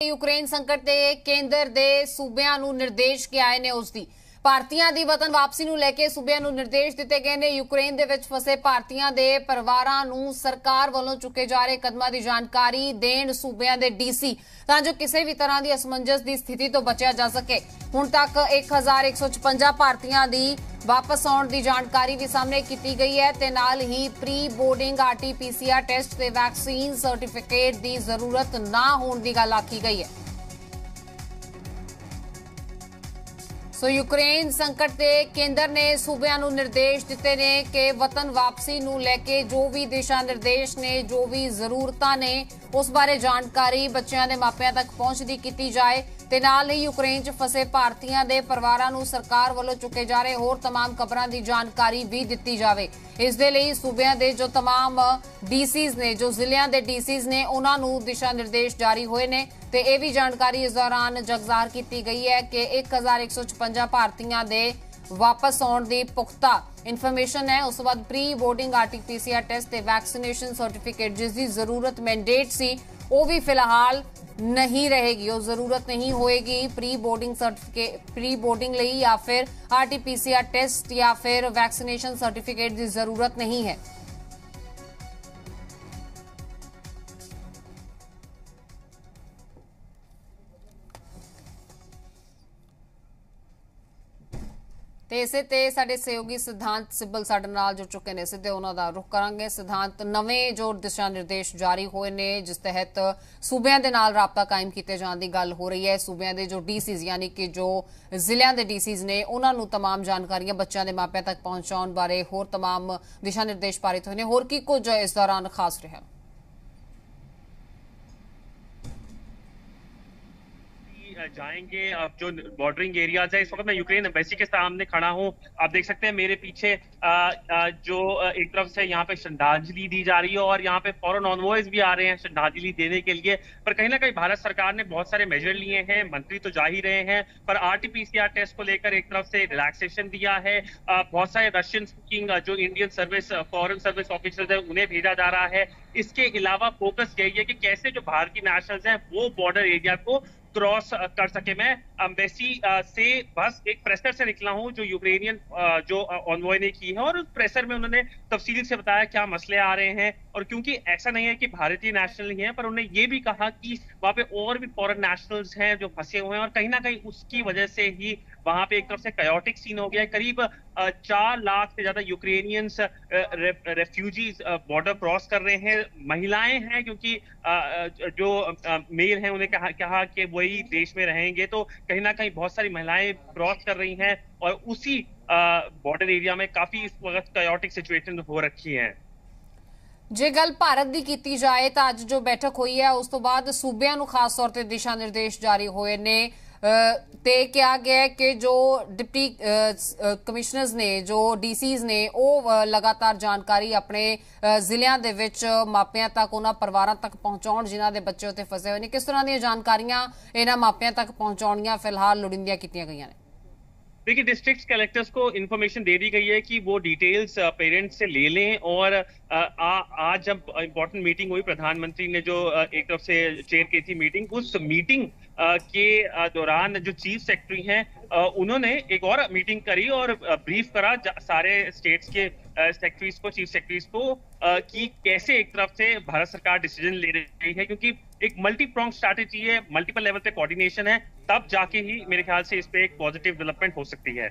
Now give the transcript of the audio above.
Ukraine ਸੰਕਟ ਤੇ ਕੇਂਦਰ ਦੇ ਸੂਬਿਆਂ ਨੂੰ ਨਿਰਦੇਸ਼ ਕਿ ਆਏ ਨੇ ਉਸ ਦੀ ਭਾਰਤੀਆਂ ਦੀ ਵਤਨ ਵਾਪਸੀ ਨੂੰ ਲੈ ਕੇ ਸੂਬਿਆਂ ਨੂੰ ਨਿਰਦੇਸ਼ ਦਿੱਤੇ ਗਏ ਨੇ। ਯੂਕਰੇਨ ਦੇ ਵਿੱਚ ਫਸੇ ਭਾਰਤੀਆਂ ਦੇ ਪਰਿਵਾਰਾਂ ਨੂੰ ਸਰਕਾਰ ਵੱਲੋਂ ਚੁੱਕੇ ਜਾ ਰਹੇ ਕਦਮਾਂ ਦੀ ਜਾਣਕਾਰੀ ਦੇਣ ਸੂਬਿਆਂ ਦੇ ਡੀਸੀ। ਤਾਂ ਜੋ ਕਿਸੇ ਵੀ ਤਰ੍ਹਾਂ ਦੀ ਅਸਮੰਜਸ ਦੀ ਸਥਿਤੀ ਤੋਂ ਬਚਿਆ ਜਾ ਸਕੇ। ਹੁਣ ਤੱਕ 1156 ਭਾਰਤੀਆਂ ਦੀ ਵਾਪਸ ਆਉਣ ਦੀ ਜਾਣਕਾਰੀ ਵੀ ਸਾਹਮਣੇ ਕੀਤੀ ਗਈ ਹੈ। ਤੇ ਨਾਲ ਹੀ ਪ੍ਰੀ ਬੋਰਡਿੰਗ ਆਰਟੀਪੀਸੀਆਰ ਟੈਸਟ ਤੇ ਵੈਕਸੀਨ ਸਰਟੀਫਿਕੇਟ ਦੀ ਜ਼ਰੂਰਤ ਨਾ ਹੋਣ ਦੀ ਗੱਲ ਆਖੀ ਗਈ ਹੈ। ਸੋ ਯੂਕਰੇਨ ਸੰਕਟ ਤੇ ਕੇਂਦਰ ਨੇ ਸੂਬਿਆਂ ਨੂੰ ਨਿਰਦੇਸ਼ ਦਿੱਤੇ ਨੇ ਕਿ ਵਤਨ ਵਾਪਸੀ ਨੂੰ ਲੈ ਕੇ ਜੋ ਵੀ ਦਿਸ਼ਾ ਨਿਰਦੇਸ਼ ਨੇ ਜੋ ਵੀ ਜ਼ਰੂਰਤਾਂ ਨੇ ਉਸ ਬਾਰੇ ਜਾਣਕਾਰੀ ਬੱਚਿਆਂ ਦੇ ਮਾਪਿਆਂ ਤੱਕ ਪਹੁੰਚਦੀ ਕੀਤੀ ਜਾਏ ਤੇ ਨਾਲ ਹੀ ਯੂਕਰੇਨ 'ਚ ਫਸੇ ਭਾਰਤੀਆਂ ਦੇ ਪਰਿਵਾਰਾਂ ਨੂੰ ਸਰਕਾਰ ਵੱਲੋਂ ਚੁੱਕੇ ਜਾ ਰਹੇ ਹੋਰ तमाम ਖਬਰਾਂ ਦੀ ਜਾਣਕਾਰੀ ਵੀ ਦਿੱਤੀ ਜਾਵੇ ਇਸ ਦੇ ਲਈ ਸੂਬਿਆਂ ਦੇ ਜੋ तमाम ਡੀਸੀਜ਼ ਨੇ ਜੋ ਜ਼ਿਲ੍ਹਿਆਂ ਦੇ ਡੀਸੀਜ਼ ਨੇ ਉਹਨਾਂ ਨੂੰ ਦਿਸ਼ਾ ਨਿਰਦੇਸ਼ ਜਾਰੀ ਹੋਏ ਨੇ ਤੇ ਇਹ ਵੀ ਜਾਣਕਾਰੀ ਇਸ ਦੌਰਾਨ ਜਗਜ਼ਾਰ ਕੀਤੀ ਗਈ ਹੈ ਕਿ 1156 ਭਾਰਤੀਆਂ ਦੇ ਵਾਪਸ ਆਉਣ ਦੀ ਪੁਖਤਾ ਇਨਫੋਰਮੇਸ਼ਨ ਹੈ। ਉਸ ਤੋਂ ਬਾਅਦ ਪ੍ਰੀ ਬੋਰਡਿੰਗ ਆਰਟੀਪੀਸੀਆਰ ਟੈਸਟ ਤੇ ਵੈਕਸੀਨੇਸ਼ਨ ਸਰਟੀਫਿਕੇਟ ਜਿਸ ਦੀ ਜ਼ਰੂਰਤ ਮੈਂਡੇਟ ਸੀ, ਉਹ ਵੀ ਫਿਲਹਾਲ ਨਹੀਂ ਰਹੇਗੀ। ਉਹ ਜ਼ਰੂਰਤ ਨਹੀਂ ਹੋਏਗੀ pre boarding certificate pre boarding ਲਈ ਜਾਂ ਫਿਰ ਆਰਟੀਪੀਸੀਆਰ ਟੈਸਟ ਜਾਂ ਫਿਰ ਵੈਕਸੀਨੇਸ਼ਨ ਸਰਟੀਫਿਕੇਟ ਦੀ ਜ਼ਰੂਰਤ ਨਹੀਂ ਹੈ। ਤੇ ਇਸੇ ਤੇ ਸਾਡੇ ਸਹਿਯੋਗੀ ਸਿਧਾਂਤ ਸਿੱਬਲ ਸਾਡੇ ਨਾਲ ਜੁੜ ਚੁੱਕੇ ਨੇ ਸਿੱਧੇ ਉਹਨਾਂ ਦਾ ਰੁਖ ਕਰਾਂਗੇ ਸਿਧਾਂਤ ਨਵੇਂ ਜੋ ਦਿਸ਼ਾ ਨਿਰਦੇਸ਼ ਜਾਰੀ ਹੋਏ ਨੇ ਜਿਸ ਤਹਿਤ ਸੂਬਿਆਂ ਦੇ ਨਾਲ ਰਾਬਤਾ ਕਾਇਮ ਕੀਤੇ ਜਾਣ ਦੀ ਗੱਲ ਹੋ ਰਹੀ ਹੈ ਸੂਬਿਆਂ ਦੇ ਜੋ ਡੀਸੀਜ਼ ਯਾਨੀ ਕਿ ਜੋ ਜ਼ਿਲ੍ਹਿਆਂ ਦੇ ਡੀਸੀਜ਼ ਨੇ ਉਹਨਾਂ ਨੂੰ तमाम ਜਾਣਕਾਰੀਆਂ ਬੱਚਿਆਂ ਦੇ ਮਾਪਿਆਂ ਤੱਕ ਪਹੁੰਚਾਉਣ ਬਾਰੇ ਹੋਰ तमाम ਦਿਸ਼ਾ ਨਿਰਦੇਸ਼ ਪਾਰਿਤ ਹੋਏ ਨੇ ਹੋਰ ਕੀ ਕੁਝ ਇਸ ਦੌਰਾਨ ਖਾਸ ਰਿਹਾ जाएँगे। अब जो बॉर्डरिंग एरियाज़ है इस वक्त मैं यूक्रेन एम्बेसी के सामने खड़ा हूँ। आप देख सकते हैं मेरे पीछे आ, आ, जो एक तरफ़ से यहाँ पे श्रद्धांजलि दी जा रही है और यहाँ पे फॉरन ऑनवॉइस भी आ रहे हैं श्रद्धांजलि देने के लिए। पर कहीं ना कहीं भारत सरकार ने बहुत सारे मेजर लिए हैं मंत्री तो जा ही रहे हैं पर आरटीपीसीआर टेस्ट को लेकर एक तरफ़ से रिलैक्सेशन दिया है। बहुत सारे रशियन स्पीकिंग जो Indian service foreign service officers है उन्हें भेजा जा रहा है। इसके अलावा फोकस यही है कि कैसे जो भारतीय नेशनल्स हैं वो बॉर्डर एरिया को क्रॉस कर सके मैं। अम्बेसी से बस एक प्रेसर से निकला हूँ, जो यूक्रेनियन जो ऑनवॉय ने की है। और उस प्रेसर में उन्होंने तफसील से बताया क्या मसले आ रहे हैं। और क्योंकि ऐसा नहीं है कि भारतीय नेशनल ही है, पर उन्होंने ये भी कहा कि वहाँ पे और भी फॉरन नेशनल्स हैं जो फंसे हुए हैं। और कहीं ना कहीं उसकी वजह से ही वहां पे एक तरफ से कयोटिक सीन हो गया है करीब चार लाख से ज्यादा यूक्रेनियंस रेफ्यूजीज बॉर्डर क्रॉस कर रहे हैं महिलाएं हैं क्योंकि जो मेल हैं उन्हें कहा, कहा कि वही देश में रहेंगे तो कहीं ना कहीं बहुत सारी महिलाएं क्रॉस कर रही हैं और उसी बॉर्डर एरिया में काफी इस वक्त कयोटिक सिचुएशन हो रखी है ਜੇ ਗੱਲ ਭਾਰਤ ਦੀ ਕੀਤੀ ਜਾਏ ਤਾਂ ਅੱਜ ਜੋ ਬੈਠਕ ਹੋਈ ਹੈ ਉਸ ਤੋਂ ਬਾਅਦ ਸੂਬਿਆਂ ਨੂੰ ਖਾਸ ਤੌਰ ਤੇ ਦਿਸ਼ਾ ਨਿਰਦੇਸ਼ ਜਾਰੀ ਹੋਏ ਨੇ ਤੇ ਕਿਹਾ ਗਿਆ ਕਿ ਜੋ ਡਿਪਟੀ ਕਮਿਸ਼ਨਰਸ ਨੇ, ਜੋ ਡੀਸੀਜ਼ ਨੇ, ਉਹ ਲਗਾਤਾਰ ਜਾਣਕਾਰੀ ਆਪਣੇ ਜ਼ਿਲ੍ਹਿਆਂ ਦੇ ਵਿੱਚ ਮਾਪਿਆਂ ਤੱਕ, ਉਹਨਾਂ ਪਰਿਵਾਰਾਂ ਤੱਕ ਪਹੁੰਚਾਉਣ, ਜਿਨ੍ਹਾਂ ਦੇ ਬੱਚੇ ਉੱਥੇ ਫਸੇ ਹੋਏ ਨੇ। ਕਿਸ ਤਰ੍ਹਾਂ ਦੀਆਂ ਜਾਣਕਾਰੀਆਂ ਇਹਨਾਂ ਮਾਪਿਆਂ ਤੱਕ ਪਹੁੰਚਾਉਣੀਆਂ ਫਿਲਹਾਲ ਲੋੜੀਂਦੀਆਂ ਕੀਤੀਆਂ ਗਈਆਂ ਨੇ? देखिए डिस्ट्रिक्ट कलेक्टर्स को इन्फॉर्मेशन दे दी गई है कि वो डिटेल्स पेरेंट्स से ले लें और आ, आज जब इम्पोर्टेंट मीटिंग हुई प्रधानमंत्री ने जो एक तरफ़ से चेयर की थी मीटिंग उस मीटिंग के दौरान जो चीफ सेक्रेटरी हैं उन्होंने एक और मीटिंग करी और ब्रीफ करा सारे स्टेट्स के सेक्रेटरीज को चीफ सेक्रेटरीज को कि कैसे एक तरफ़ से भारत सरकार डिसीज़न ले रही है, क्योंकि एक मल्टी प्रॉन्ग स्ट्रैटेजी है मल्टीपल लेवल पे कोऑर्डिनेशन है, तब जाके ही मेरे ख्याल से इस पे एक पॉजिटिव डेवलपमेंट हो सकती है।